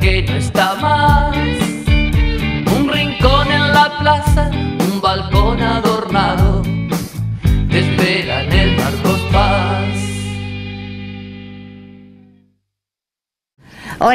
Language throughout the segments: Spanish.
Que no está más, un rincón en la plaza, un balcón adornado,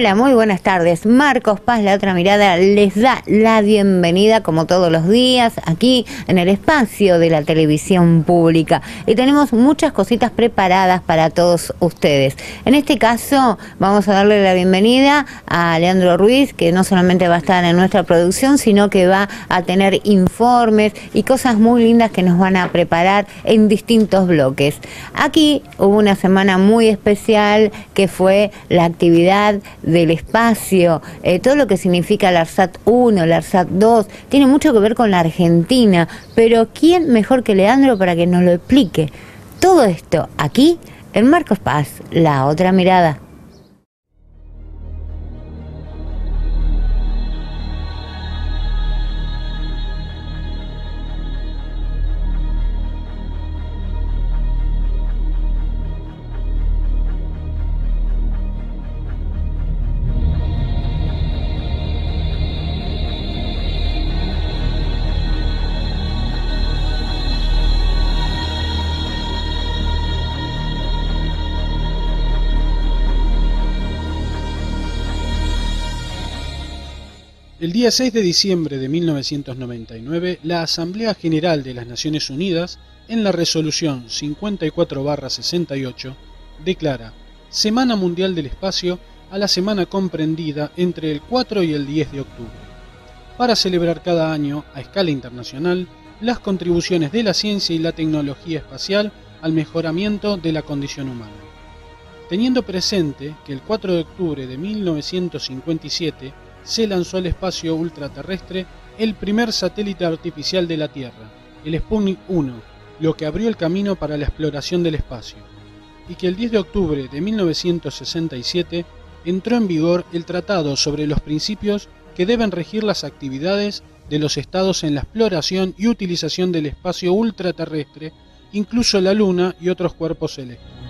Hola, muy buenas tardes. Marcos Paz, la otra mirada, les da la bienvenida como todos los días aquí en el espacio de la televisión pública. Y tenemos muchas cositas preparadas para todos ustedes. En este caso vamos a darle la bienvenida a Leandro Ruiz, que no solamente va a estar en nuestra producción, sino que va a tener informes y cosas muy lindas que nos van a preparar en distintos bloques. Aquí hubo una semana muy especial que fue la actividad del espacio, eh, todo lo que significa el ARSAT 1, el ARSAT 2, tiene mucho que ver con la Argentina, pero ¿quién mejor que Leandro para que nos lo explique? Todo esto aquí en Marcos Paz, la otra mirada. Día 6 de diciembre de 1999, la Asamblea General de las Naciones Unidas, en la resolución 54-68, declara Semana Mundial del Espacio a la semana comprendida entre el 4 y el 10 de octubre, para celebrar cada año, a escala internacional, las contribuciones de la ciencia y la tecnología espacial al mejoramiento de la condición humana. Teniendo presente que el 4 de octubre de 1957 se lanzó al espacio ultraterrestre el primer satélite artificial de la Tierra, el Sputnik 1, lo que abrió el camino para la exploración del espacio, y que el 10 de octubre de 1967 entró en vigor el Tratado sobre los principios que deben regir las actividades de los estados en la exploración y utilización del espacio ultraterrestre, incluso la Luna y otros cuerpos celestes.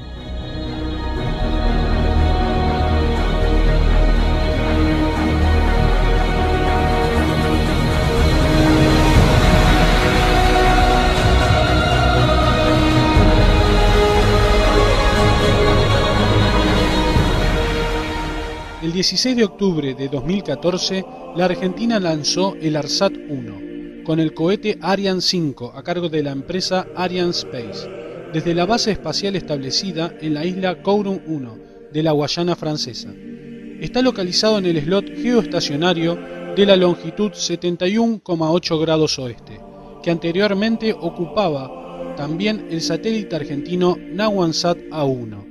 El 16 de octubre de 2014, la Argentina lanzó el ARSAT 1 con el cohete Ariane 5 a cargo de la empresa Ariane Space, desde la base espacial establecida en la isla Kouroun 1 de la Guayana francesa. Está localizado en el slot geoestacionario de la longitud 71,8 grados oeste, que anteriormente ocupaba también el satélite argentino Nahuansat A1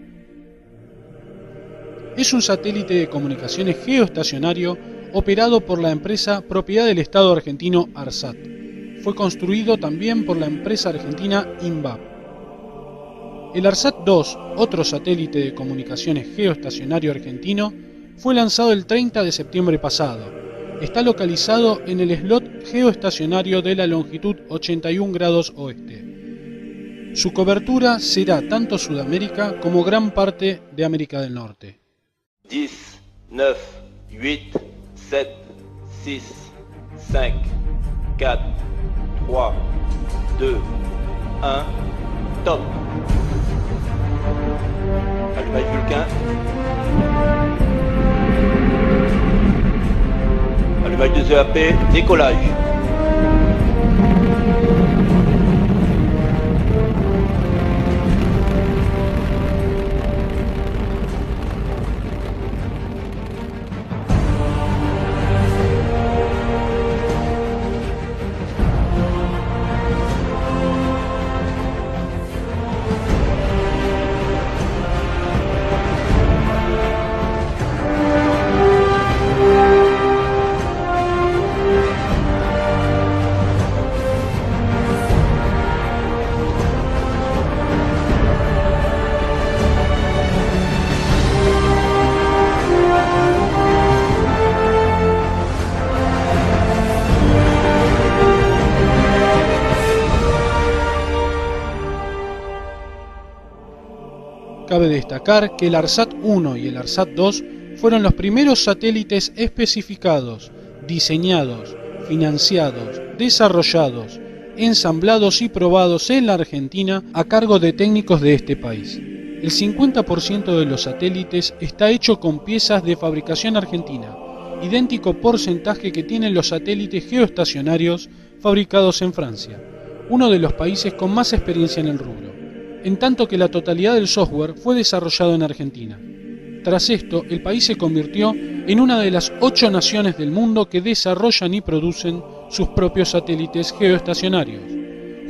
es un satélite de comunicaciones geoestacionario operado por la empresa propiedad del Estado argentino ARSAT. Fue construido también por la empresa argentina INVAP. El ARSAT 2, otro satélite de comunicaciones geoestacionario argentino, fue lanzado el 30 de septiembre pasado. Está localizado en el slot geoestacionario de la longitud 81 grados oeste. Su cobertura será tanto Sudamérica como gran parte de América del Norte. 10, 9, 8, 7, 6, 5, 4, 3, 2, 1, top. Pékin. Allumage des EAP, décollage. Destacar que el ARSAT 1 y el ARSAT 2 fueron los primeros satélites especificados, diseñados, financiados, desarrollados, ensamblados y probados en la Argentina a cargo de técnicos de este país. El 50% de los satélites está hecho con piezas de fabricación argentina, idéntico porcentaje que tienen los satélites geoestacionarios fabricados en Francia, uno de los países con más experiencia en el rubro en tanto que la totalidad del software fue desarrollado en Argentina. Tras esto, el país se convirtió en una de las ocho naciones del mundo que desarrollan y producen sus propios satélites geoestacionarios.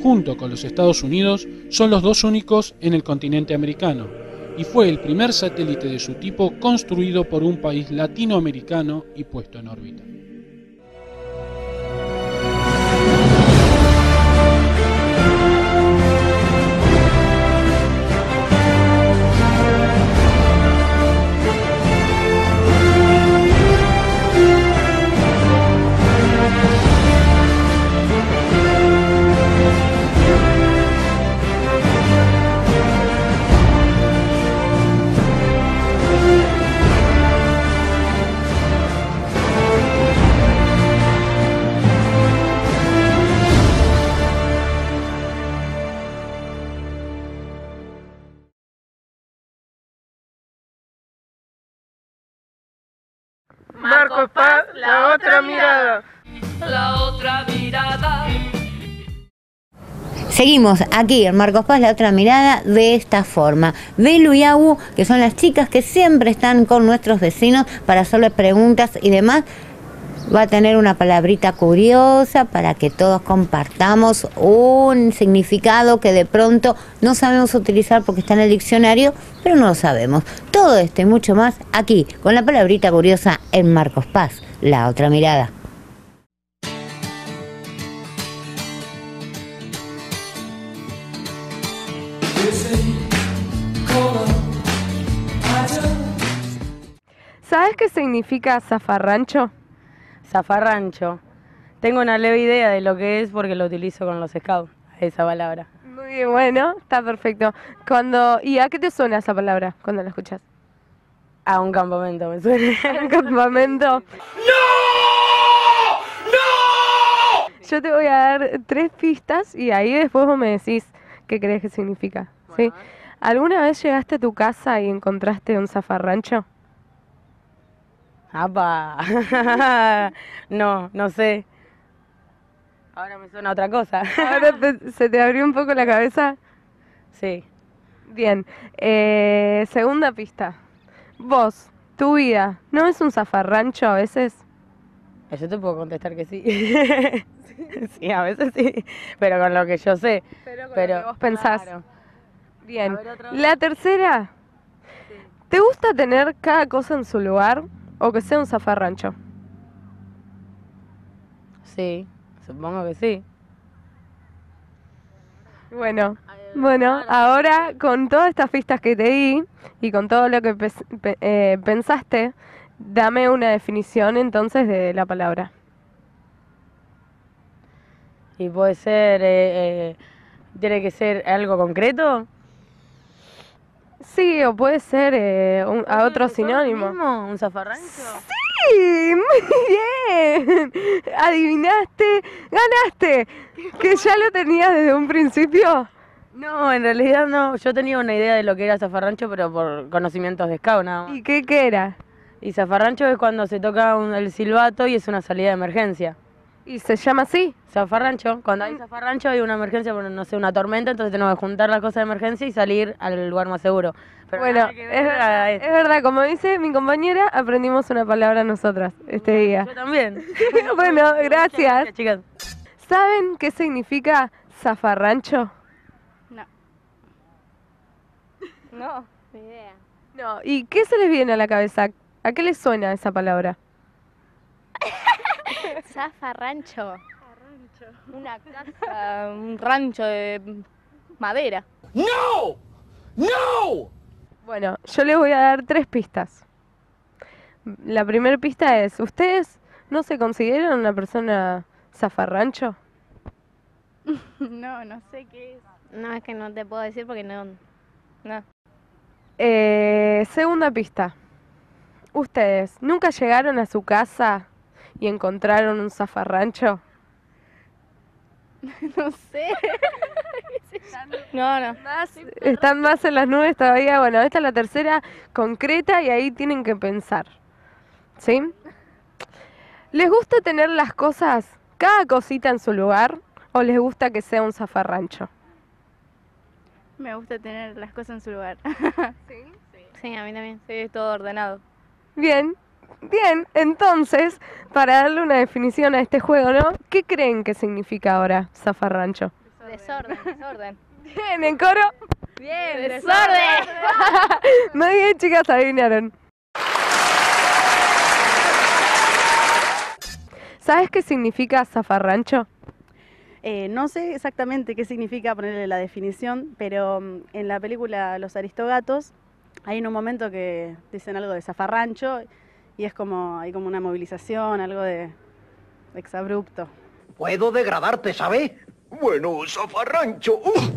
Junto con los Estados Unidos, son los dos únicos en el continente americano, y fue el primer satélite de su tipo construido por un país latinoamericano y puesto en órbita. Marcos Paz, la otra mirada. La otra mirada. Seguimos aquí en Marcos Paz, la otra mirada, de esta forma. Belu y Agu, que son las chicas que siempre están con nuestros vecinos para hacerles preguntas y demás, va a tener una palabrita curiosa para que todos compartamos un significado que de pronto no sabemos utilizar porque está en el diccionario, pero no lo sabemos. Todo esto y mucho más aquí, con la palabrita curiosa en Marcos Paz, la otra mirada. ¿Sabes qué significa zafarrancho? Zafarrancho. Tengo una leve idea de lo que es porque lo utilizo con los scouts, esa palabra. Muy bien, bueno, está perfecto. Cuando ¿Y a qué te suena esa palabra cuando la escuchas? A un campamento me suena. ¿Un campamento? ¡No! ¡No! Yo te voy a dar tres pistas y ahí después vos me decís qué crees que significa. ¿sí? ¿Alguna vez llegaste a tu casa y encontraste un zafarrancho? ¡Apa! no, no sé. Ahora me suena otra cosa. ¿Ahora te- se te abrió un poco la cabeza? sí. Bien. Eh, segunda pista. Vos, tu vida, ¿no es un zafarrancho a veces? Yo te puedo contestar que sí. sí, a veces sí. Pero con lo que yo sé. Pero con Pero lo que vos pensás. claro. Bien. Ver. La tercera. ¿Te gusta tener cada cosa en su lugar o que sea un zafarrancho? Sí, supongo que sí. Bueno, bueno, ahora con todas estas pistas que te di y con todo lo que pes- pe- eh, pensaste, dame una definición entonces de la palabra. Y puede ser, eh, eh, tiene que ser algo concreto. Sí, o puede ser eh, un- a otro ¿Son lo sinónimo. mismo? ¿Un zafarrancho? Sí, muy bien. Adivinaste, ganaste. Que ya lo tenías desde un principio. No, en realidad no. Yo tenía una idea de lo que era zafarrancho, pero por conocimientos de scout nada más. ¿Y qué, qué era? Y zafarrancho es cuando se toca un- el silbato y es una salida de emergencia. ¿Y se llama así? Zafarrancho, cuando hay zafarrancho hay una emergencia, por no sé, una tormenta, entonces tenemos que juntar las cosas de emergencia y salir al lugar más seguro. Pero bueno, es verdad, es verdad, como dice mi compañera, aprendimos una palabra nosotras este día. Yo también. bueno, gracias. Gracias, chicas. ¿Saben qué significa zafarrancho? No, ni idea. No, ¿y qué se les viene a la cabeza? ¿A qué les suena esa palabra? Zafarrancho. Una casa, un rancho de madera. Bueno, yo les voy a dar tres pistas. La primera pista es, ¿ustedes no se consideran una persona zafarrancho? No, no sé qué es. No, es que no te puedo decir porque no. No. Eh, segunda pista. ¿Ustedes nunca llegaron a su casa y encontraron un zafarrancho? No sé. no, no. Más, están más en las nubes todavía. Bueno, esta es la tercera concreta y ahí tienen que pensar. ¿Sí? ¿Les gusta tener las cosas, cada cosita en su lugar? ¿O les gusta que sea un zafarrancho? Me gusta tener las cosas en su lugar. ¿Sí? Sí, a mí también. Sí, todo ordenado. Bien, bien. Entonces, para darle una definición a este juego, ¿no? ¿Qué creen que significa ahora zafarrancho? Desorden, desorden. Bien, en coro. Bien, desorden. Muy bien, chicas, adivinaron. ¿Sabes qué significa zafarrancho? Eh, no sé exactamente qué significa ponerle la definición, pero mm, en la película Los Aristogatos hay en un momento que dicen algo de zafarrancho y es como hay como una movilización, algo de exabrupto. Puedo degradarte, ¿sabes? Bueno, zafarrancho. ¡Uf!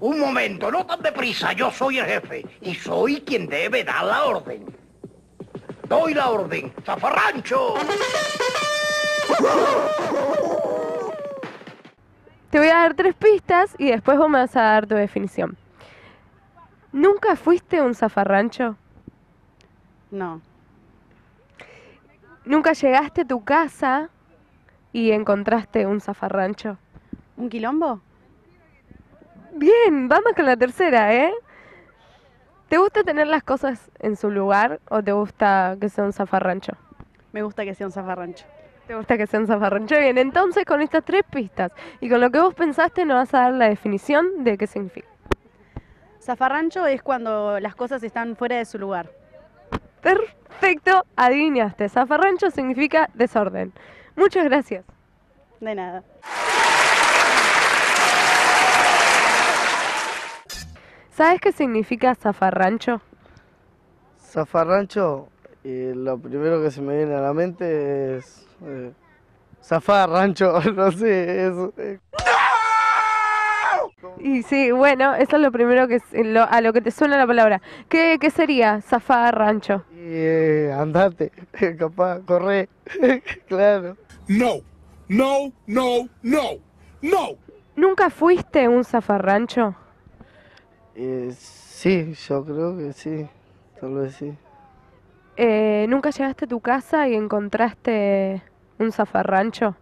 Un momento, no tan deprisa. Yo soy el jefe y soy quien debe dar la orden. Doy la orden. ¡Zafarrancho! Te voy a dar tres pistas y después vos me vas a dar tu definición. ¿Nunca fuiste un zafarrancho? No, ¿Nunca llegaste a tu casa y encontraste un zafarrancho? ¿un quilombo? Bien, vamos con la tercera, ¿eh? ¿Te gusta tener las cosas en su lugar o te gusta que sea un zafarrancho? Me gusta que sea un zafarrancho. ¿Te gusta que sea un zafarrancho? Bien, entonces con estas tres pistas y con lo que vos pensaste nos vas a dar la definición de qué significa. Zafarrancho es cuando las cosas están fuera de su lugar. Perfecto, adivinaste. Zafarrancho significa desorden. Muchas gracias. De nada. ¿Sabes qué significa zafarrancho? Zafarrancho, y lo primero que se me viene a la mente es. Eh, zafarrancho, no sé, eso. eh, Y sí, bueno, eso es lo primero que lo- a lo que te suena la palabra. ¿Qué, qué sería zafarrancho? y eh, andate, capaz, corre, claro. No, no, no, no, no. ¿Nunca fuiste un zafarrancho? Eh, sí, yo creo que sí, tal vez sí. Eh, ¿Nunca llegaste a tu casa y encontraste un zafarrancho?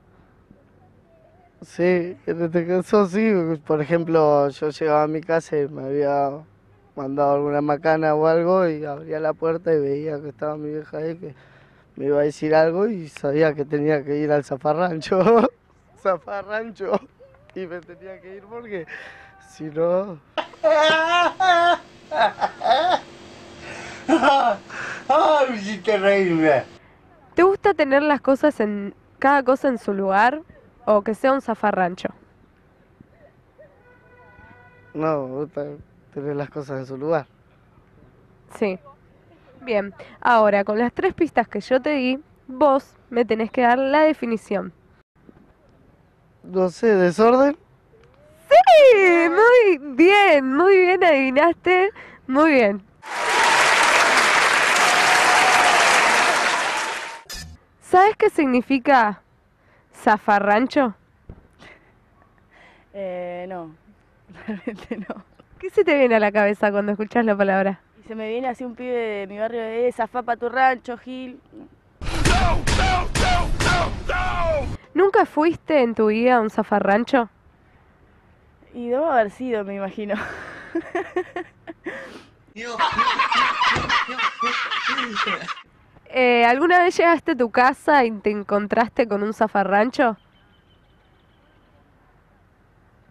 Sí, en este caso sí, por ejemplo, yo llegaba a mi casa y me había mandado alguna macana o algo y abría la puerta y veía que estaba mi vieja ahí que me iba a decir algo y sabía que tenía que ir al zafarrancho, zafarrancho, y me tenía que ir porque si no... ¡Ay, hiciste reírme! ¿Te gusta tener las cosas en cada cosa en su lugar o que sea un zafarrancho? No, gusta tener las cosas en su lugar. Sí. Bien, ahora con las tres pistas que yo te di, vos me tenés que dar la definición. No sé, desorden. Sí, muy bien, muy bien adivinaste, muy bien. ¿Sabes qué significa zafarrancho? Eh, no, realmente no. ¿Qué se te viene a la cabeza cuando escuchas la palabra? Y se me viene así un pibe de mi barrio de esa, pa' tu rancho, Gil. ¿Nunca fuiste en tu vida a un zafarrancho? Y debo haber sido, me imagino. Eh, ¿Alguna vez llegaste a tu casa y te encontraste con un zafarrancho?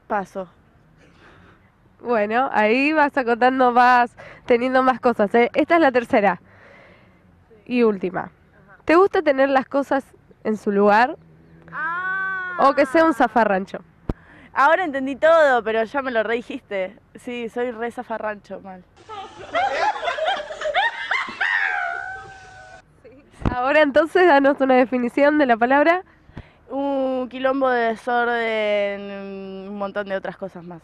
Paso. Bueno, ahí vas acotando más, teniendo más cosas. ¿eh? Esta es la tercera y última. ¿Te gusta tener las cosas en su lugar o que sea un zafarrancho? Ahora entendí todo, pero ya me lo redijiste. Sí, soy re zafarrancho, mal. Ahora entonces danos una definición de la palabra. Un quilombo de desorden, un montón de otras cosas más.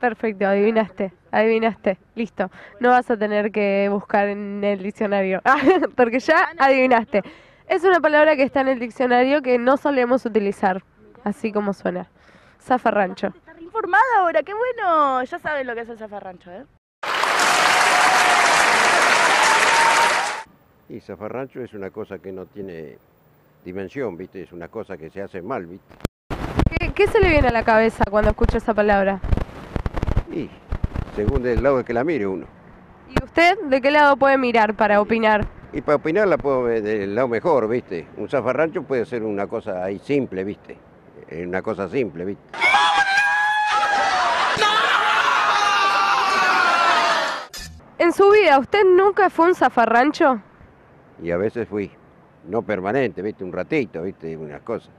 Perfecto, adivinaste, adivinaste, listo. No vas a tener que buscar en el diccionario, porque ya adivinaste. Es una palabra que está en el diccionario que no solemos utilizar, así como suena. Zafarrancho. Está informada ahora, qué bueno. Ya saben lo que es el zafarrancho, ¿eh? Y zafarrancho es una cosa que no tiene dimensión, ¿viste? Es una cosa que se hace mal, ¿viste? ¿Qué, qué se le viene a la cabeza cuando escucha esa palabra? Y según del lado que la mire uno. ¿Y usted de qué lado puede mirar para opinar? Y para opinar la puedo ver del lado mejor, ¿viste? Un zafarrancho puede ser una cosa ahí simple, ¿viste? Una cosa simple, ¿viste? En su vida, ¿usted nunca fue un zafarrancho? Y a veces fui, no permanente, ¿viste? Un ratito, ¿viste? Unas cosas.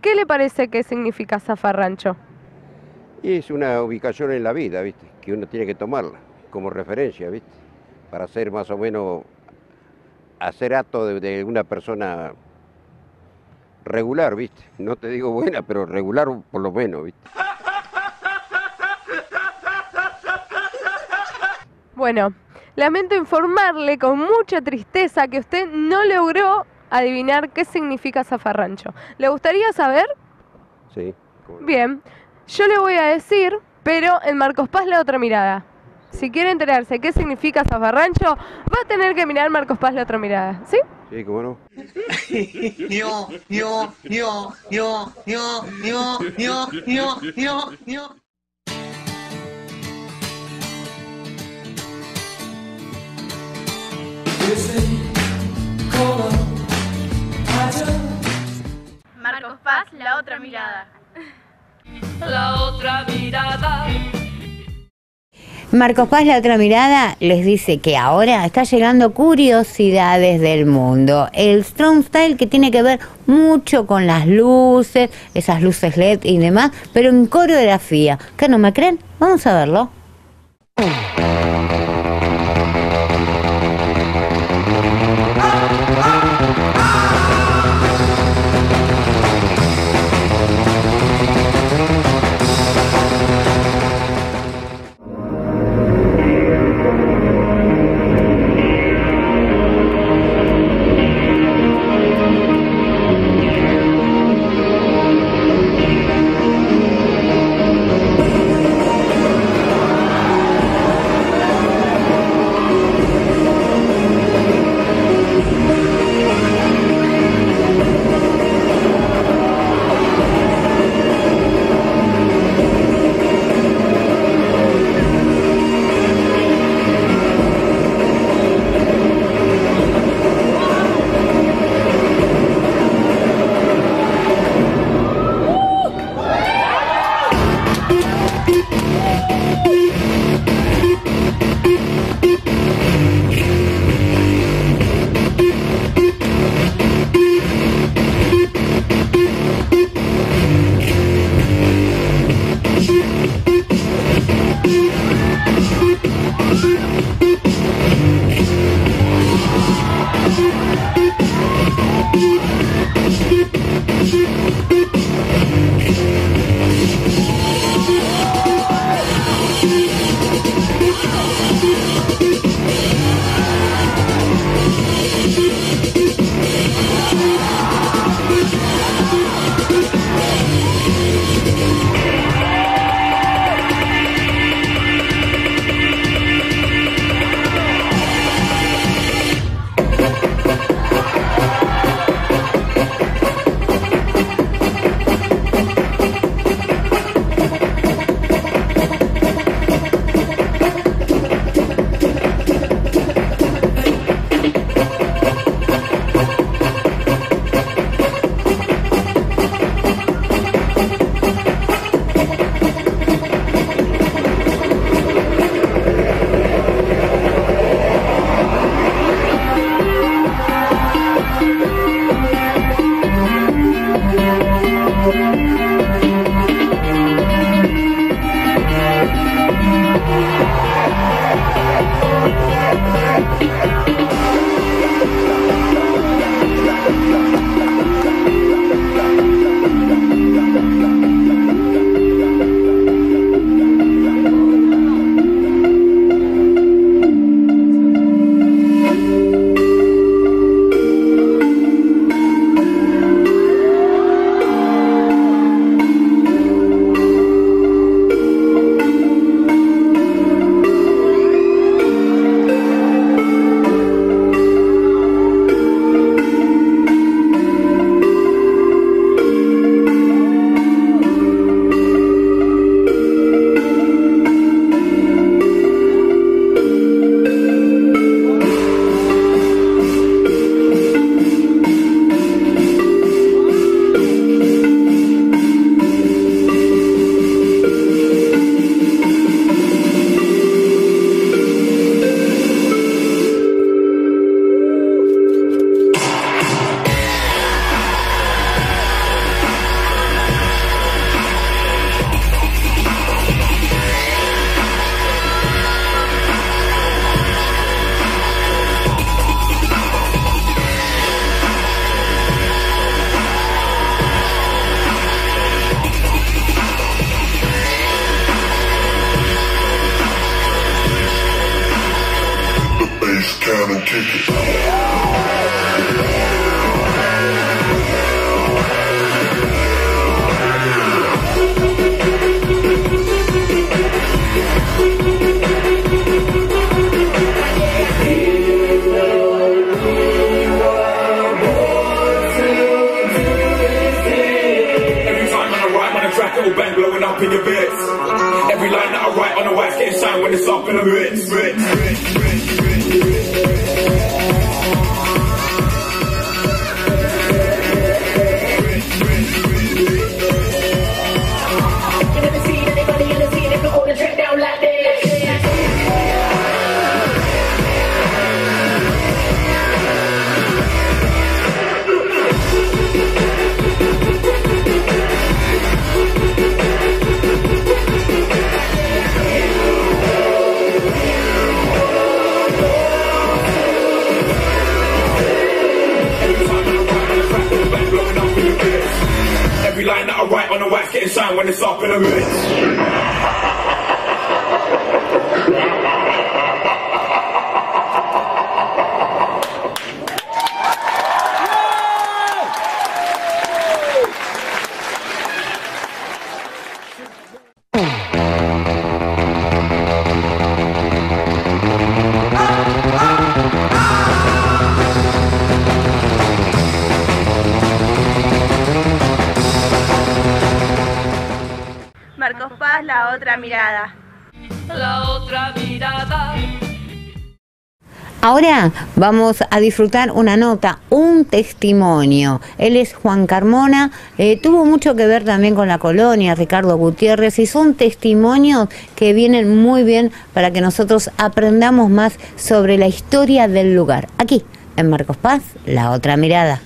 ¿Qué le parece que significa zafarrancho? Y es una ubicación en la vida, ¿viste? Que uno tiene que tomarla como referencia, ¿viste? Para ser más o menos, hacer acto de, de una persona regular, ¿viste? No te digo buena, pero regular por lo menos, ¿viste? Bueno, lamento informarle con mucha tristeza que usted no logró adivinar qué significa zafarrancho. ¿Le gustaría saber? Sí. Bien, yo le voy a decir, pero en Marcos Paz la otra mirada. Si quiere enterarse qué significa zafarrancho, va a tener que mirar Marcos Paz la otra mirada, ¿sí? Sí, cómo no. yo, yo, yo, yo, yo, yo, yo, yo, yo, yo. Marcos Paz, la otra mirada. La otra mirada. Marcos Paz, la otra mirada, les dice que ahora está llegando curiosidades del mundo. El Strong Style que tiene que ver mucho con las luces, esas luces LED y demás, pero en coreografía. ¿Qué no me creen? Vamos a verlo. Yeah. Vamos a disfrutar una nota, un testimonio. Él es Juan Carmona, eh, tuvo mucho que ver también con la colonia, Ricardo Gutiérrez, y son testimonios que vienen muy bien para que nosotros aprendamos más sobre la historia del lugar. Aquí, en Marcos Paz, la otra mirada.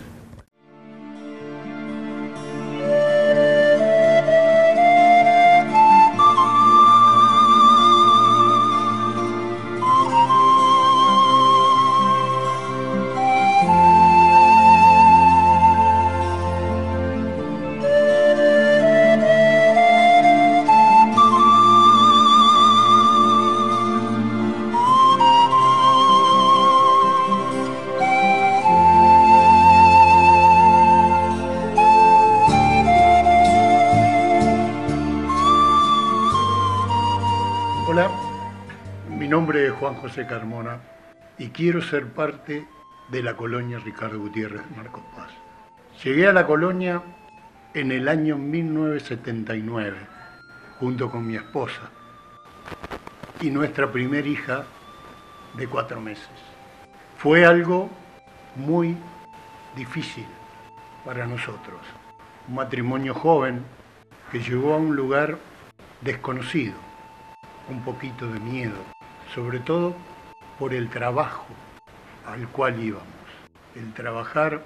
Carmona y quiero ser parte de la colonia Ricardo Gutiérrez Marcos Paz. Llegué a la colonia en el año 1979 junto con mi esposa y nuestra primera hija de cuatro meses. Fue algo muy difícil para nosotros. Un matrimonio joven que llegó a un lugar desconocido, un poquito de miedo, sobre todo por el trabajo al cual íbamos. El trabajar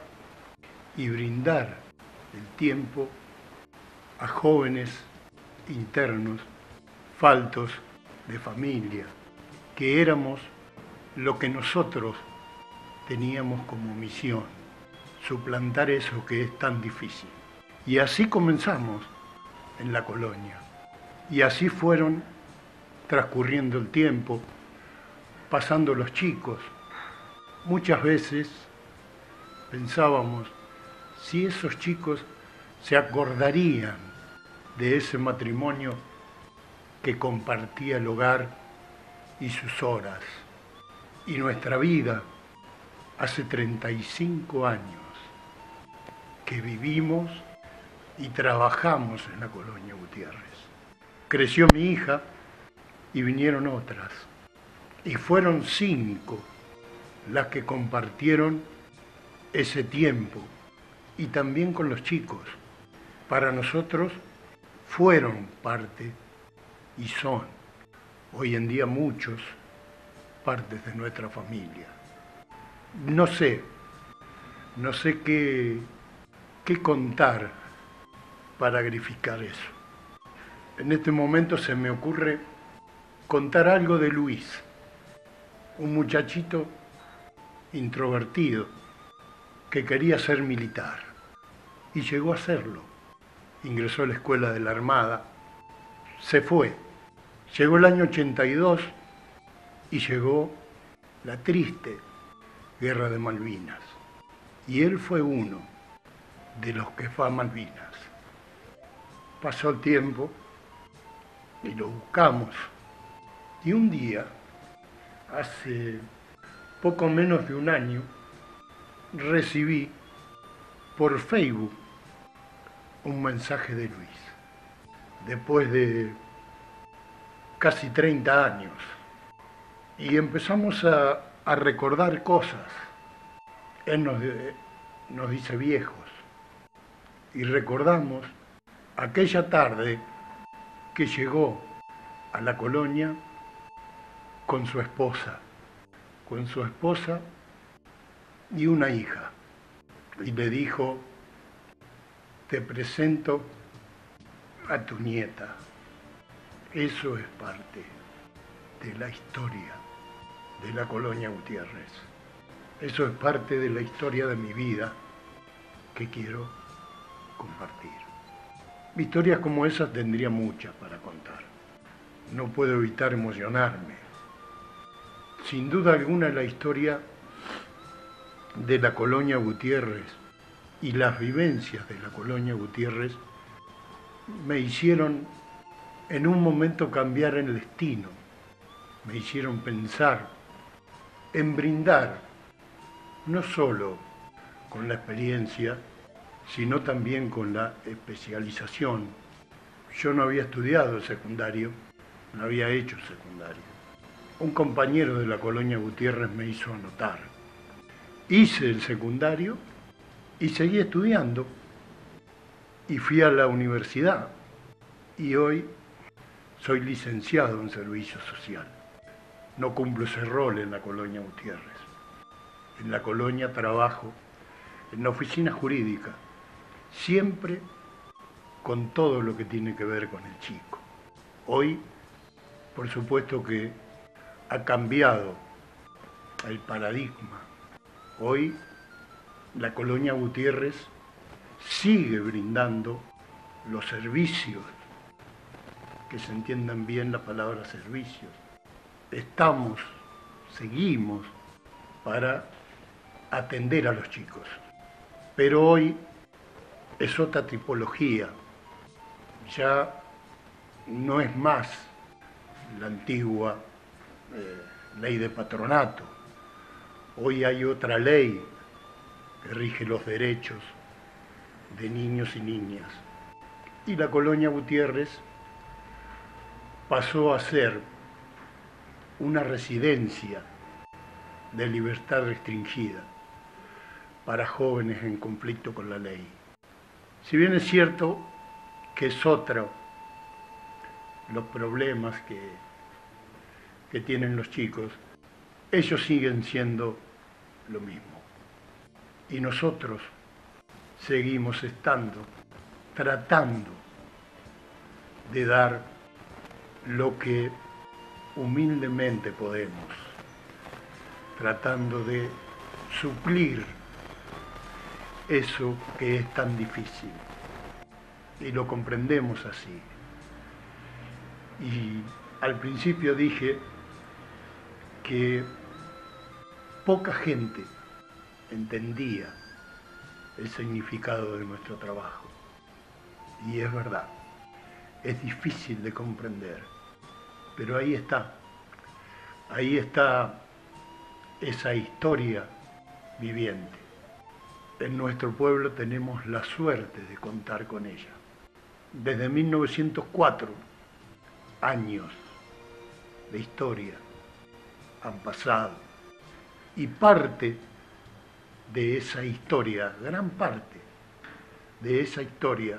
y brindar el tiempo a jóvenes internos, faltos, de familia, que éramos lo que nosotros teníamos como misión, suplantar eso que es tan difícil. Y así comenzamos en la colonia. Y así fueron transcurriendo el tiempo, pasando los chicos. Muchas veces pensábamos si esos chicos se acordarían de ese matrimonio que compartía el hogar y sus horas. Y nuestra vida hace 35 años que vivimos y trabajamos en la colonia Gutiérrez. Creció mi hija y vinieron otras. Y fueron cinco las que compartieron ese tiempo y también con los chicos. Para nosotros fueron parte y son hoy en día muchos partes de nuestra familia. No sé, no sé qué, qué contar para grificar eso. En este momento se me ocurre contar algo de Luis, un muchachito introvertido que quería ser militar y llegó a serlo. Ingresó a la escuela de la Armada, se fue. Llegó el año 82 y llegó la triste guerra de Malvinas. Y él fue uno de los que fue a Malvinas. Pasó el tiempo y lo buscamos. Y un día, hace poco menos de un año, recibí por Facebook un mensaje de Luis. Después de casi 30 años. Y empezamos a, recordar cosas. Él nos, nos dice viejos. Y recordamos aquella tarde que llegó a la colonia con su esposa, con su esposa y una hija. Y le dijo, te presento a tu nieta. Eso es parte de la historia de la colonia Gutiérrez. Eso es parte de la historia de mi vida que quiero compartir. Historias como esas tendría muchas para contar. No puedo evitar emocionarme. Sin duda alguna la historia de la colonia Gutiérrez y las vivencias de la colonia Gutiérrez me hicieron en un momento cambiar el destino, me hicieron pensar en brindar, no solo con la experiencia, sino también con la especialización. Yo no había estudiado secundario, no había hecho secundario. Un compañero de la colonia Gutiérrez me hizo anotar. Hice el secundario y seguí estudiando y fui a la universidad y hoy soy licenciado en servicio social. No cumplo ese rol en la colonia Gutiérrez. En la colonia trabajo en la oficina jurídica siempre con todo lo que tiene que ver con el chico. Hoy, por supuesto que ha cambiado el paradigma. Hoy la colonia Gutiérrez sigue brindando los servicios, que se entiendan bien la palabra servicios. Estamos, seguimos para atender a los chicos. Pero hoy es otra tipología. Ya no es más la antigua eh, ley de patronato. Hoy hay otra ley que rige los derechos de niños y niñas. Y la colonia Gutiérrez pasó a ser una residencia de libertad restringida para jóvenes en conflicto con la ley. Si bien es cierto que es otro los problemas que, que tienen los chicos, ellos siguen siendo lo mismo. Y nosotros seguimos estando, tratando de dar lo que humildemente podemos, tratando de suplir eso que es tan difícil. Y lo comprendemos así. Y al principio dije que poca gente entendía el significado de nuestro trabajo. Y es verdad, es difícil de comprender, pero ahí está, ahí está esa historia viviente. En nuestro pueblo tenemos la suerte de contar con ella. Desde 1904, años de historia han pasado y parte de esa historia, gran parte de esa historia,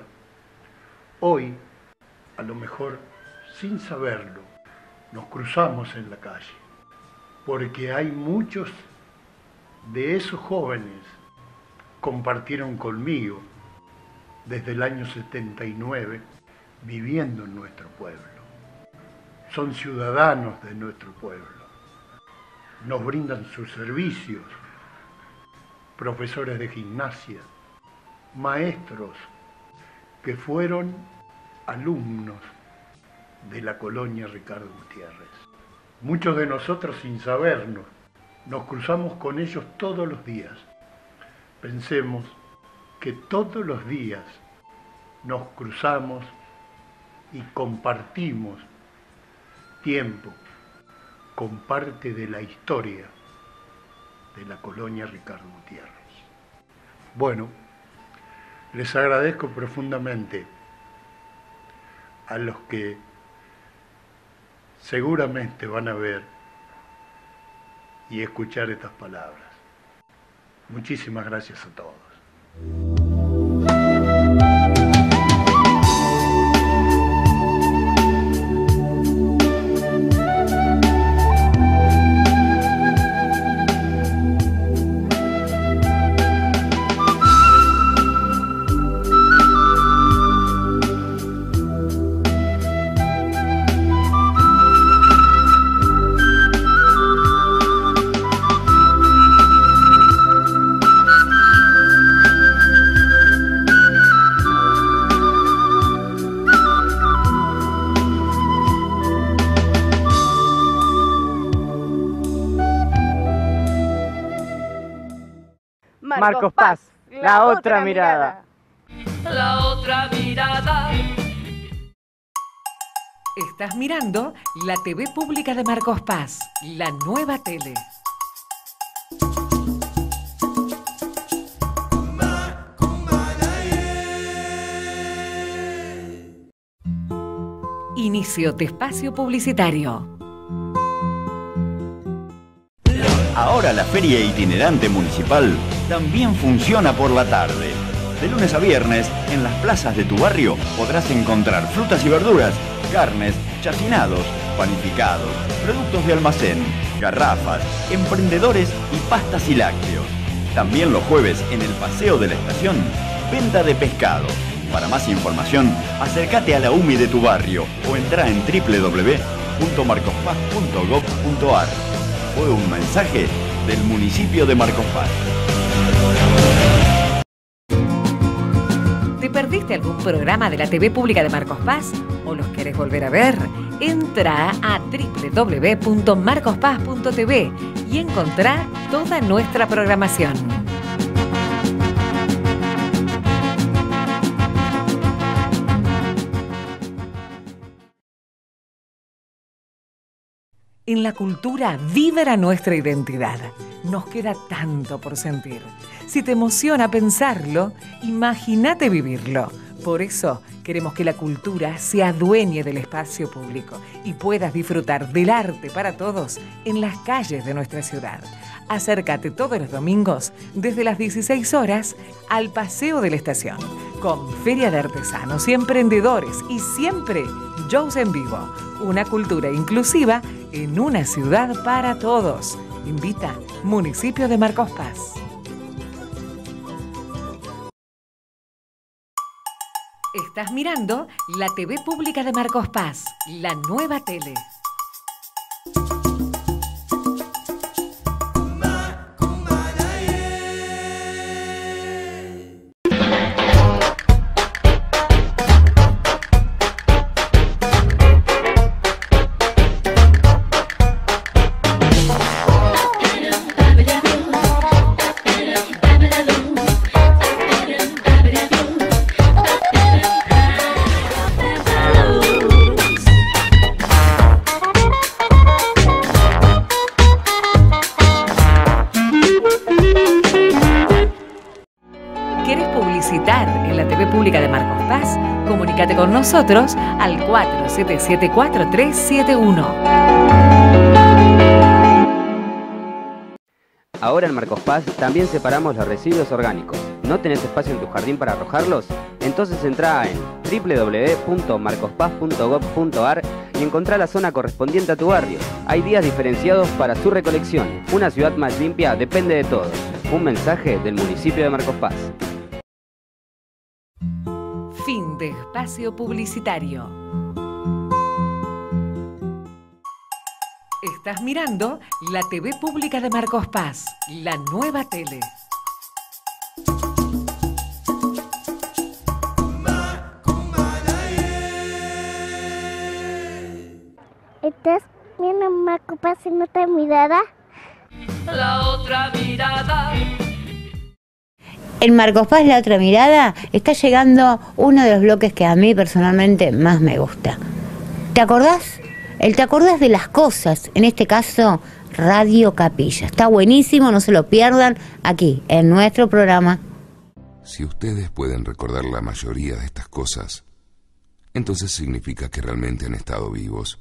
hoy, a lo mejor sin saberlo, nos cruzamos en la calle, porque hay muchos de esos jóvenes compartieron conmigo desde el año 79 viviendo en nuestro pueblo. Son ciudadanos de nuestro pueblo. Nos brindan sus servicios, profesores de gimnasia, maestros que fueron alumnos de la colonia Ricardo Gutiérrez. Muchos de nosotros sin sabernos nos cruzamos con ellos todos los días. Pensemos que todos los días nos cruzamos y compartimos tiempo con parte de la historia de la colonia Ricardo Gutiérrez. Bueno, les agradezco profundamente a los que seguramente van a ver y escuchar estas palabras. Muchísimas gracias a todos. Marcos Paz, la, otra, mirada. La otra mirada. Estás mirando la TV pública de Marcos Paz, la nueva tele. Inicio de espacio publicitario. Ahora la feria itinerante municipal también funciona por la tarde. De lunes a viernes, en las plazas de tu barrio podrás encontrar frutas y verduras, carnes, chacinados, panificados, productos de almacén, garrafas, emprendedores y pastas y lácteos. También los jueves en el Paseo de la Estación, venta de pescado. Para más información, acércate a la UMI de tu barrio o entra en www.marcospaz.gov.ar. Fue un mensaje del municipio de Marcos Paz. Perdiste algún programa de la TV pública de Marcos Paz o los querés volver a ver? Entra a www.marcospaz.tv y encontrá toda nuestra programación. En la cultura vibra nuestra identidad. Nos queda tanto por sentir. Si te emociona pensarlo, imagínate vivirlo. Por eso queremos que la cultura se adueñe del espacio público y puedas disfrutar del arte para todos en las calles de nuestra ciudad. Acércate todos los domingos desde las 16 horas al Paseo de la Estación con Feria de Artesanos y Emprendedores y siempre shows en vivo. Una cultura inclusiva en una ciudad para todos. Invita Municipio de Marcos Paz. Estás mirando la TV pública de Marcos Paz, la nueva tele. Nosotros al 4774-371. Ahora en Marcos Paz también separamos los residuos orgánicos. ¿No tenés espacio en tu jardín para arrojarlos? Entonces entra en www.marcospaz.gov.ar y encontrá la zona correspondiente a tu barrio. Hay días diferenciados para su recolección. Una ciudad más limpia depende de todos. Un mensaje del municipio de Marcos Paz. Fin de espacio publicitario. Estás mirando la TV pública de Marcos Paz, la nueva tele. ¿Estás viendo Marco Paz en otra mirada? La otra mirada. En Marcos Paz, la otra mirada, está llegando uno de los bloques que a mí personalmente más me gusta. ¿Te acordás? El te acordás de las cosas, en este caso, Radio Capilla. Está buenísimo, no se lo pierdan aquí, en nuestro programa. Si ustedes pueden recordar la mayoría de estas cosas, entonces significa que realmente han estado vivos,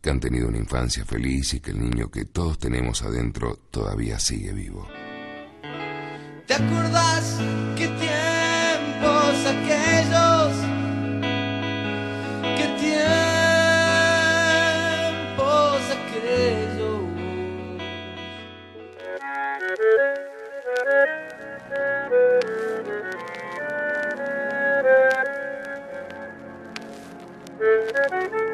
que han tenido una infancia feliz y que el niño que todos tenemos adentro todavía sigue vivo. ¿Te acordás qué tiempos aquellos? ¿Qué tiempos aquellos? El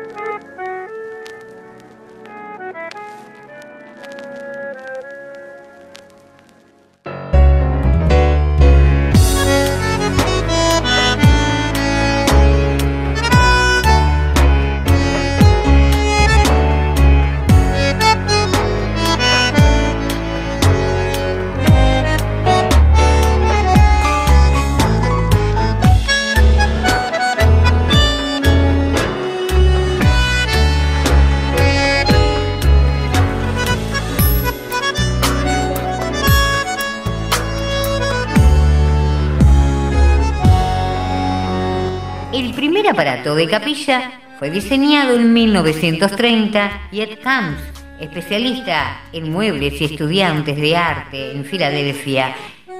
de capilla fue diseñado en 1930 y Ed Camps, especialista en muebles y estudiantes de arte en Filadelfia,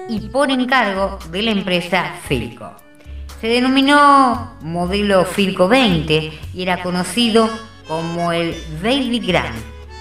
y por encargo de la empresa Filco. Se denominó modelo Filco 20 y era conocido como el Baby Grand.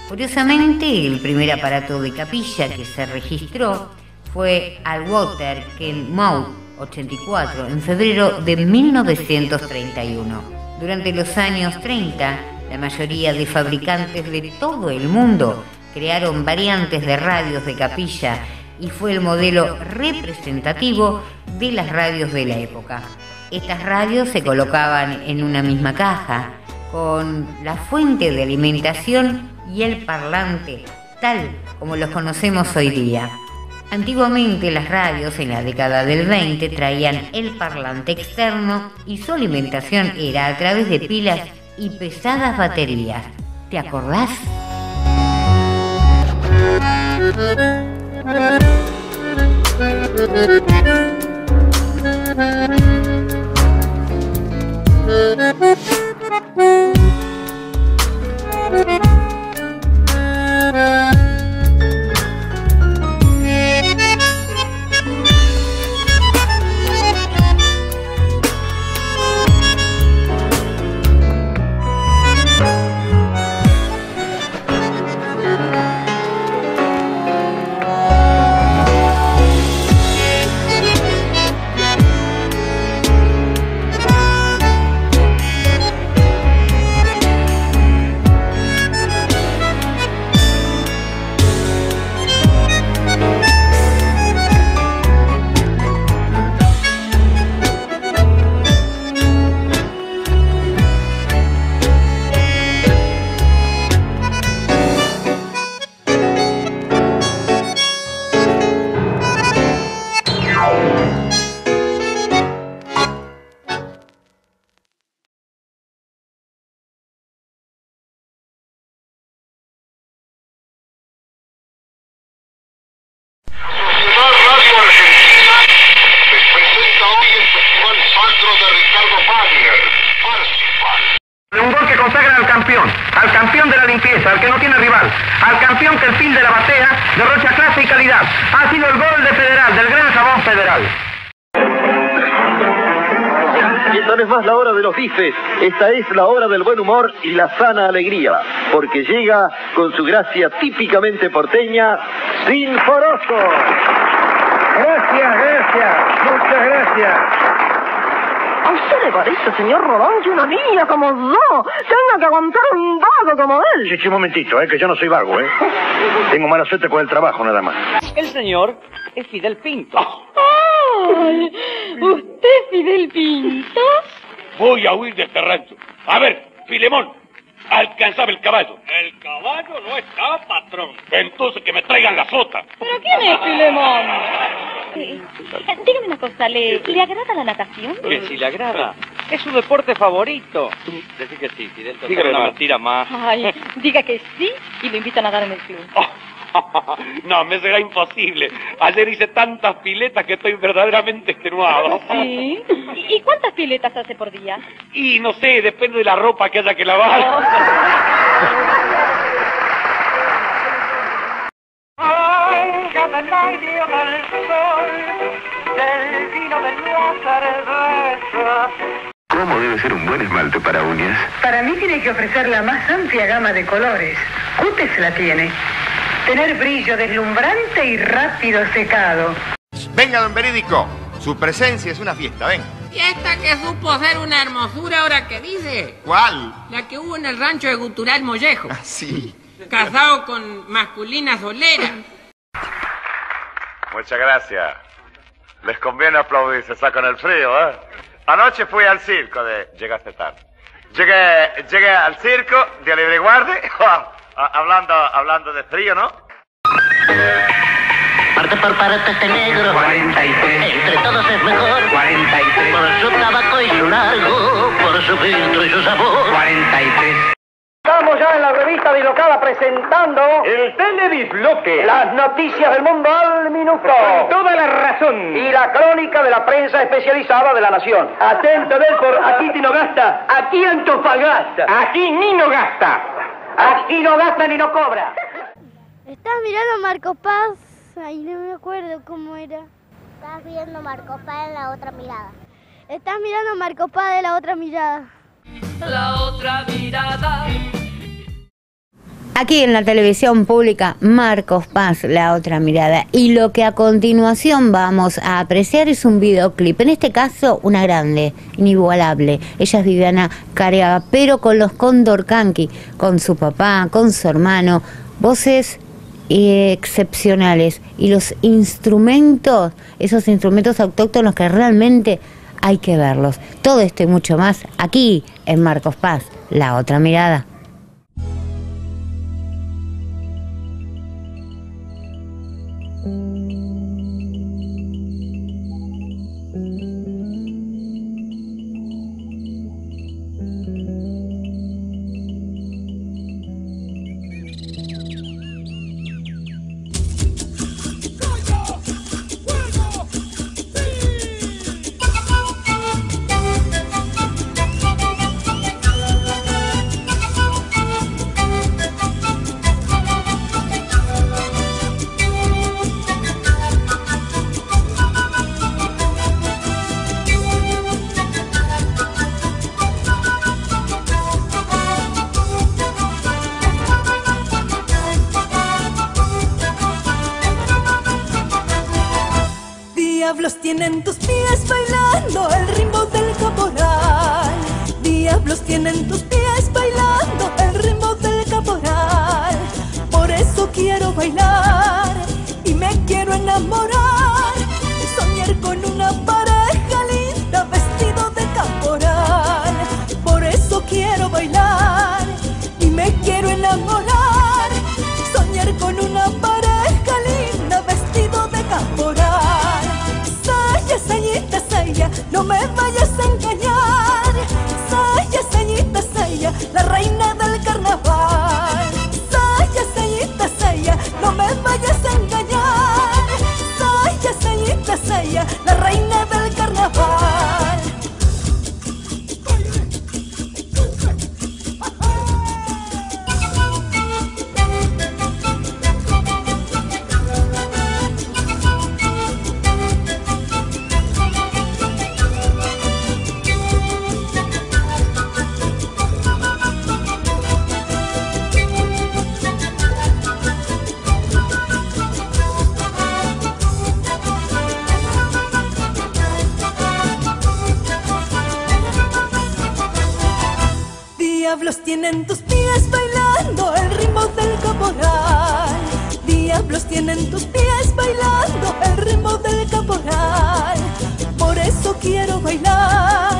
Curiosamente, el primer aparato de capilla que se registró fue al Water Kenmouth 84 en febrero de 1931. Durante los años 30, la mayoría de fabricantes de todo el mundo crearon variantes de radios de capilla y fue el modelo representativo de las radios de la época. Estas radios se colocaban en una misma caja, con la fuente de alimentación y el parlante, tal como los conocemos hoy día. Antiguamente las radios en la década del 20 traían el parlante externo y su alimentación era a través de pilas y pesadas baterías. ¿Te acordás? los bifes, esta es la hora del buen humor y la sana alegría, porque llega con su gracia típicamente porteña, Sinforoso. Gracias, gracias, muchas gracias. ¿A usted le parece, señor Rodón, que una niña como yo tenga que aguantar un vago como él? Sí, sí, un momentito, eh, que yo no soy vago, ¿eh? Tengo mala suerte con el trabajo, nada más. El señor es Fidel Pinto. Ay, ¿Usted es Fidel Pinto? Voy a huir de este rancho. A ver, Filemón, alcanzaba el caballo. El caballo no está, patrón. Entonces que me traigan la sota. ¿Pero quién es Filemón? Eh, dígame una cosa, ¿le, ¿le agrada la natación? Que si le agrada. Es su deporte favorito. Decir que sí, Fidel. Dígame una mentira más. Ay, diga que sí y lo invita a nadar en el club. no, me será imposible. Ayer hice tantas piletas que estoy verdaderamente extenuado. ¿Sí? ¿Y cuántas piletas hace por día? Y no sé, depende de la ropa que haya que lavar. Venga del aire o del sol, del vino de la cerveza. ¿Cómo debe ser un buen esmalte para uñas? Para mí tiene que ofrecer la más amplia gama de colores. Cutex la tiene. Tener brillo deslumbrante y rápido secado. Venga, don Verídico. Su presencia es una fiesta, ven. Y esta que supo ser una hermosura ahora que dice. ¿Cuál? La que hubo en el rancho de Gutural Mollejo. Sí. Casado con masculina solera. Muchas gracias. Les conviene aplaudir, se sacan el frío, ¿eh? Anoche fui al circo de... Llegaste tarde. Llegué, llegué al circo de Alegre Guardia, hablando, hablando de frío, ¿no? Parte por parte este negro. 43. Entre todos es mejor. 43. Por su tabaco y su largo. Por su filtro y su sabor. 43. Estamos ya en la revista Dislocada presentando el Teledisloque. Las noticias del mundo al minuto. Con toda la razón. Y la crónica de la prensa especializada de la nación. Atento, Delfor, aquí Tino gasta. Aquí Antofagasta. Aquí ni no gasta. Aquí no gasta ni no cobra. Estás mirando Marco Paz. Ay, no me acuerdo cómo era. Estás viendo Marco Paz en la otra mirada. Estás mirando Marco Paz de la otra mirada. La otra mirada. Aquí en la televisión pública, Marcos Paz, la otra mirada. Y lo que a continuación vamos a apreciar es un videoclip. En este caso, una grande, inigualable. Ella es Viviana Careaga, pero con los Condor Canqui, con su papá, con su hermano. Voces eh, excepcionales. Y los instrumentos, esos instrumentos autóctonos que realmente hay que verlos. Todo esto y mucho más aquí en Marcos Paz, la otra mirada. Tienen tus pies bailando el ritmo del caporal. Diablos tienen tus pies bailando el ritmo del caporal. Por eso quiero bailar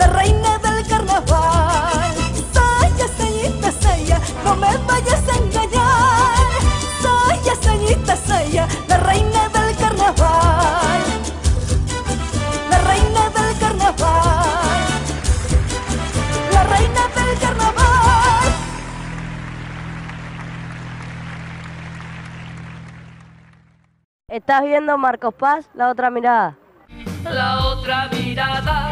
la reina del carnaval. Saya, sayita, saya, no me vayas a engañar. Saya, sayita, saya, la reina del carnaval. La reina del carnaval. La reina del carnaval. Estás viendo Marcos Paz, la otra mirada. La otra mirada.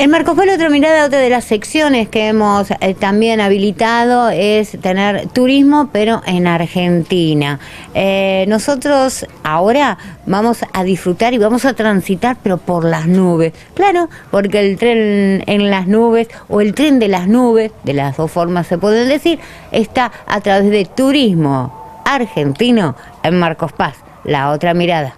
En Marcos Polo, otra mirada, otra de las secciones que hemos eh, también habilitado es tener turismo, pero en Argentina. Eh, nosotros ahora vamos a disfrutar y vamos a transitar, pero por las nubes. Claro, porque el tren en las nubes o el tren de las nubes, de las dos formas se pueden decir, está a través de turismo argentino en Marcos Paz. La otra mirada.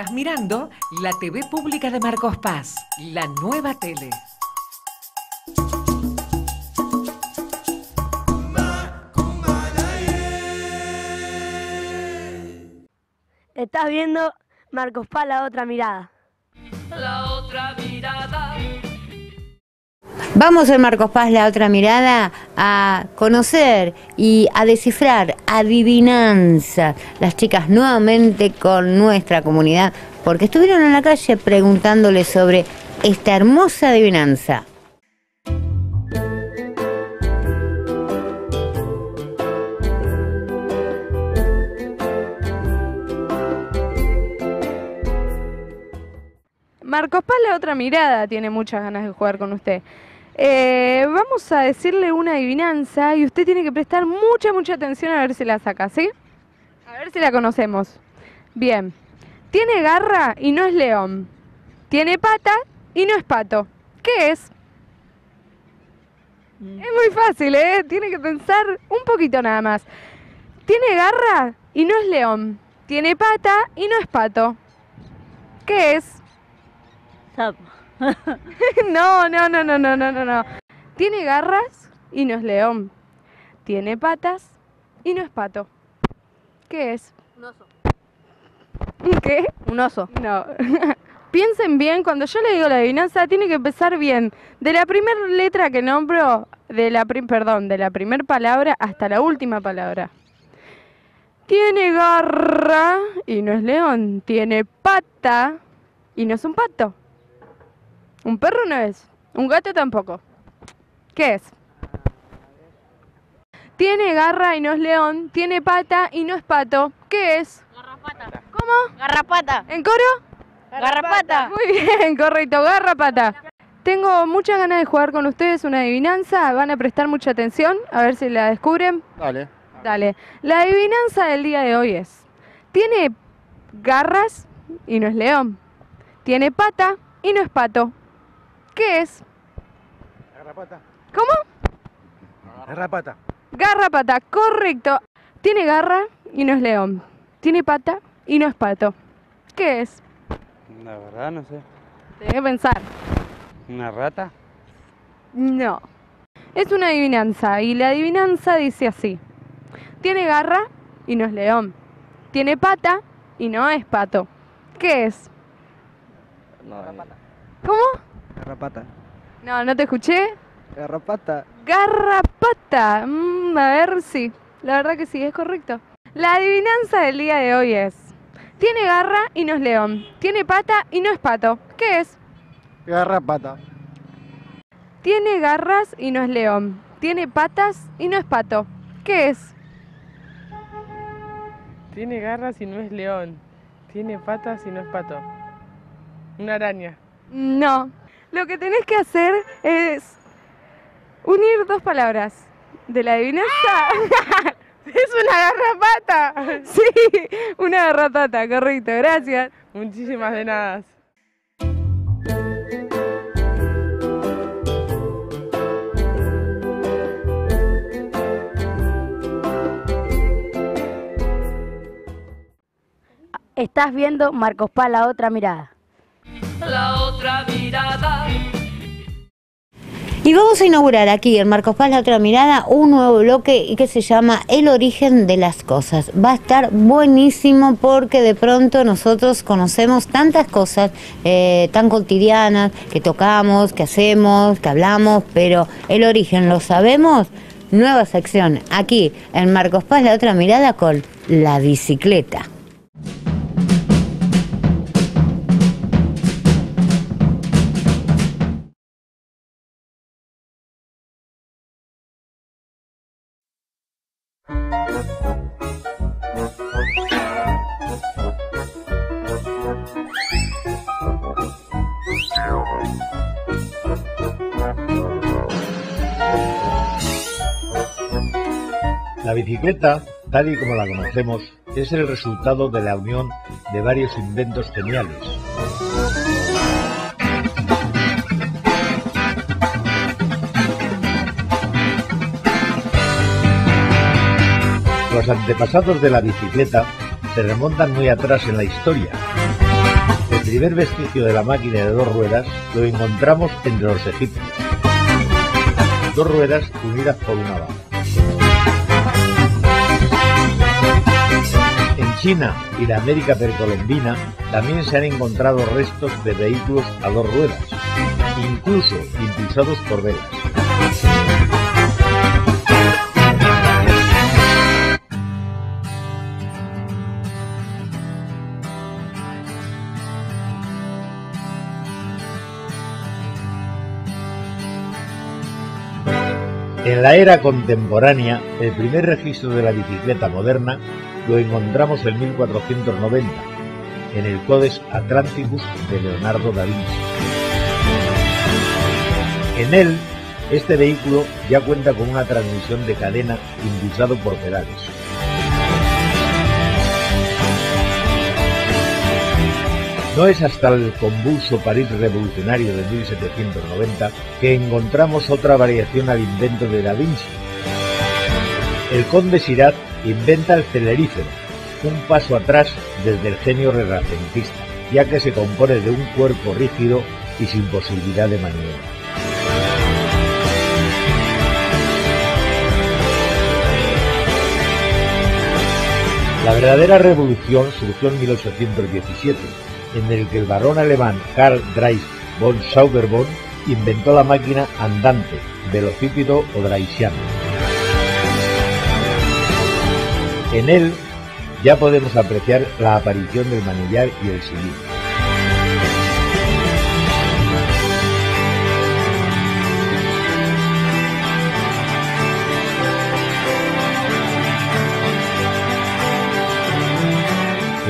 Estás mirando la TV pública de Marcos Paz, la nueva tele. Estás viendo Marcos Paz, la otra mirada. La otra mirada. Vamos en Marcos Paz, la otra mirada, a conocer y a descifrar adivinanza. Las chicas nuevamente con nuestra comunidad, porque estuvieron en la calle preguntándole sobre esta hermosa adivinanza. Marcos Paz, la otra mirada, tiene muchas ganas de jugar con usted. Eh, vamos a decirle una adivinanza y usted tiene que prestar mucha, mucha atención a ver si la saca, ¿sí? A ver si la conocemos. Bien. Tiene garra y no es león. Tiene pata y no es pato. ¿Qué es? Es muy fácil, ¿eh? Tiene que pensar un poquito nada más. Tiene garra y no es león. Tiene pata y no es pato. ¿Qué es? no, no, no, no, no, no, no, no. Tiene garras y no es león. Tiene patas y no es pato. ¿Qué es? Un oso. ¿Un qué? Un oso. No. Piensen bien, cuando yo le digo la adivinanza, tiene que empezar bien. De la primera letra que nombro, de la prim- perdón, de la primera palabra hasta la última palabra. Tiene garra y no es león. Tiene pata y no es un pato. Un perro no es. Un gato tampoco. ¿Qué es? Tiene garra y no es león. Tiene pata y no es pato. ¿Qué es? Garrapata. ¿Cómo? Garrapata. ¿En coro? Garrapata. Muy bien, correcto. Garrapata. Tengo muchas ganas de jugar con ustedes una adivinanza. Van a prestar mucha atención a ver si la descubren. Dale. Dale. La adivinanza del día de hoy es: Tiene garras y no es león. Tiene pata y no es pato. ¿Qué es? Garrapata. ¿Cómo? Garrapata. Garrapata, correcto. Tiene garra y no es león. Tiene pata y no es pato. ¿Qué es? La verdad no sé. Tenés que pensar. ¿Una rata? No. Es una adivinanza y la adivinanza dice así. Tiene garra y no es león. Tiene pata y no es pato. ¿Qué es? ¿Cómo? Garrapata. No, no te escuché. Garrapata. Garrapata. Mm, a ver, sí. La verdad que sí, es correcto. La adivinanza del día de hoy es... Tiene garra y no es león. Tiene pata y no es pato. ¿Qué es? Garrapata. Tiene garras y no es león. Tiene patas y no es pato. ¿Qué es? Tiene garras y no es león. Tiene patas y no es pato. Una araña. No. Lo que tenés que hacer es unir dos palabras de la adivinanza. ¡Es una garrapata! Sí, una garrapata, correcto, gracias. Muchísimas de nada. Estás viendo Marcos Paz, la otra mirada. La otra mirada. Y vamos a inaugurar aquí en Marcos Paz la otra mirada un nuevo bloque que se llama El origen de las cosas. Va a estar buenísimo porque de pronto nosotros conocemos tantas cosas eh, tan cotidianas que tocamos, que hacemos, que hablamos, pero el origen lo sabemos. Nueva sección aquí en Marcos Paz la otra mirada con la bicicleta. La bicicleta, tal y como la conocemos, es el resultado de la unión de varios inventos geniales. Los antepasados de la bicicleta se remontan muy atrás en la historia. primer vestigio de la máquina de dos ruedas lo encontramos entre los egipcios. Dos ruedas unidas por una barra. China y la América precolombina también se han encontrado restos de vehículos a dos ruedas, incluso impulsados por velas. En la era contemporánea, el primer registro de la bicicleta moderna lo encontramos en 1490, en el Codex Atlanticus de Leonardo da Vinci. En él, este vehículo ya cuenta con una transmisión de cadena impulsado por pedales. No es hasta el convulso París revolucionario de 1790 que encontramos otra variación al invento de Da Vinci. El conde Sirat inventa el celerífero, un paso atrás desde el genio renacentista, ya que se compone de un cuerpo rígido y sin posibilidad de maniobra. La verdadera revolución surgió en 1817 en el que el barón alemán Karl Dreis von Sauberborn inventó la máquina andante, velocípedo o draisiano. En él ya podemos apreciar la aparición del manillar y el cilindro.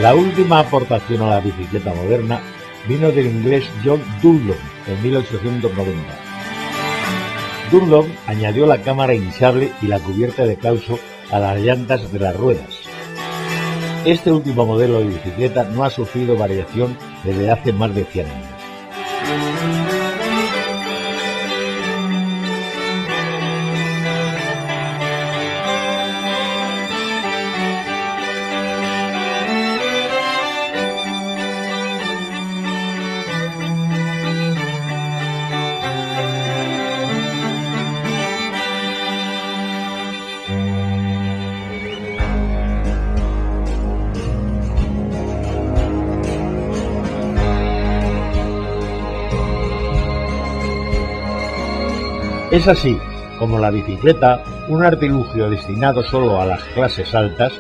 La última aportación a la bicicleta moderna vino del inglés John Dunlop en 1890. Dunlop añadió la cámara hinchable y la cubierta de caucho a las llantas de las ruedas. Este último modelo de bicicleta no ha sufrido variación desde hace más de 100 años. Es así como la bicicleta, un artilugio destinado solo a las clases altas,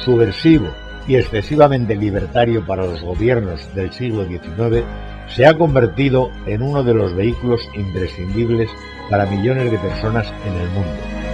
subversivo y excesivamente libertario para los gobiernos del siglo XIX, se ha convertido en uno de los vehículos imprescindibles para millones de personas en el mundo.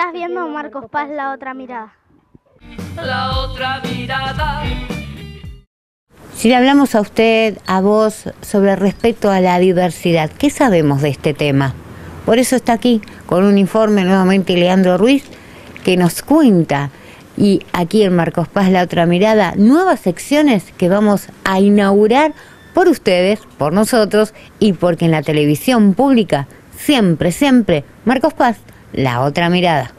Estás viendo Marcos Paz la otra mirada. La otra mirada. Si le hablamos a usted, a vos, sobre respecto a la diversidad, ¿qué sabemos de este tema? Por eso está aquí con un informe nuevamente Leandro Ruiz que nos cuenta y aquí en Marcos Paz la otra mirada, nuevas secciones que vamos a inaugurar por ustedes, por nosotros y porque en la televisión pública siempre, siempre, Marcos Paz, la otra mirada.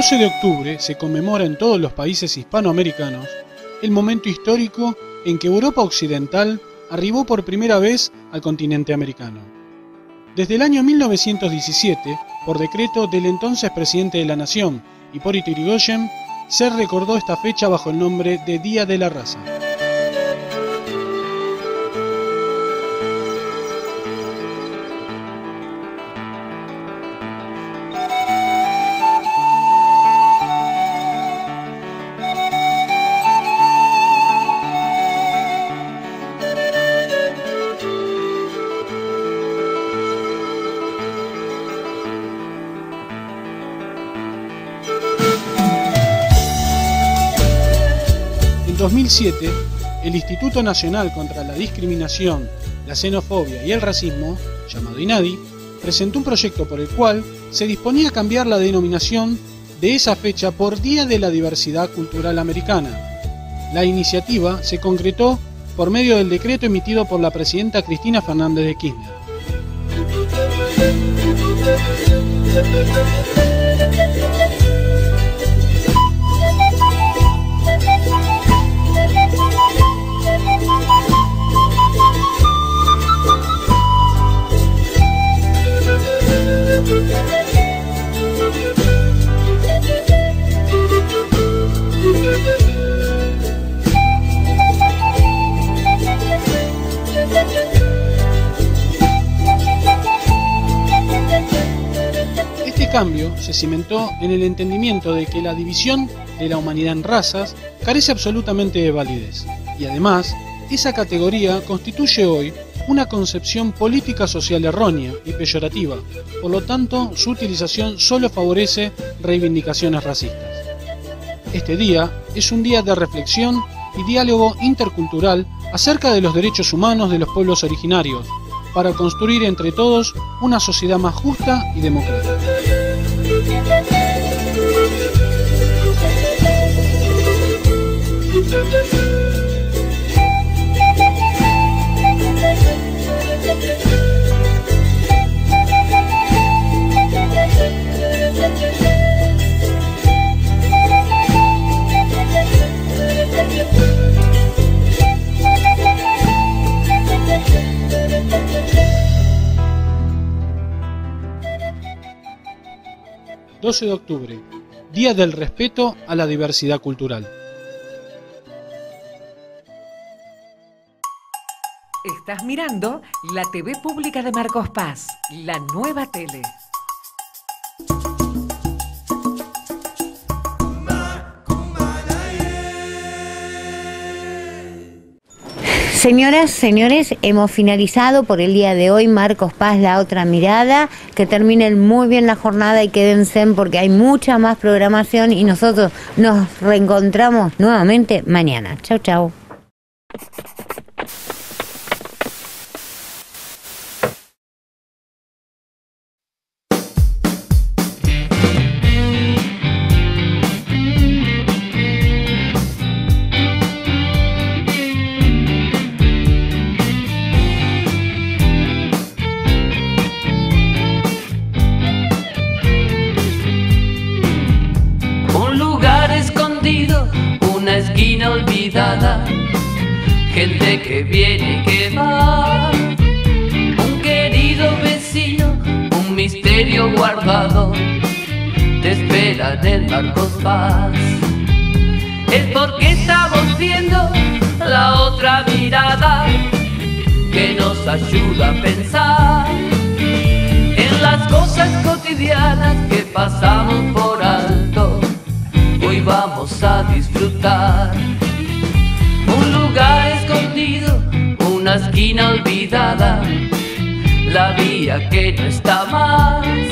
12 de octubre se conmemora en todos los países hispanoamericanos el momento histórico en que Europa Occidental arribó por primera vez al continente americano. Desde el año 1917, por decreto del entonces presidente de la Nación, Hipólito Yrigoyen, se recordó esta fecha bajo el nombre de Día de la Raza. 2007, el Instituto Nacional contra la Discriminación, la Xenofobia y el Racismo, llamado INADI, presentó un proyecto por el cual se disponía a cambiar la denominación de esa fecha por Día de la Diversidad Cultural Americana. La iniciativa se concretó por medio del decreto emitido por la presidenta Cristina Fernández de Kirchner. Cambio se cimentó en el entendimiento de que la división de la humanidad en razas carece absolutamente de validez y además esa categoría constituye hoy una concepción política social errónea y peyorativa, por lo tanto su utilización solo favorece reivindicaciones racistas. Este día es un día de reflexión y diálogo intercultural acerca de los derechos humanos de los pueblos originarios, para construir entre todos una sociedad más justa y democrática. Thank you. ...12 de octubre... ...Día del respeto a la diversidad cultural... Estás mirando la TV pública de Marcos Paz, la nueva tele. Señoras, señores, hemos finalizado por el día de hoy Marcos Paz, la otra mirada. Que terminen muy bien la jornada y quédense porque hay mucha más programación y nosotros nos reencontramos nuevamente mañana. Chau, chau. decía que no está más.